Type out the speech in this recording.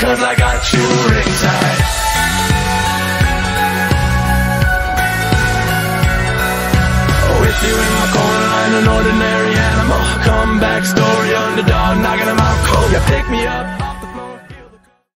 cause I got you ringside. With you in my corner, I'm an ordinary animal. Comeback story, underdog,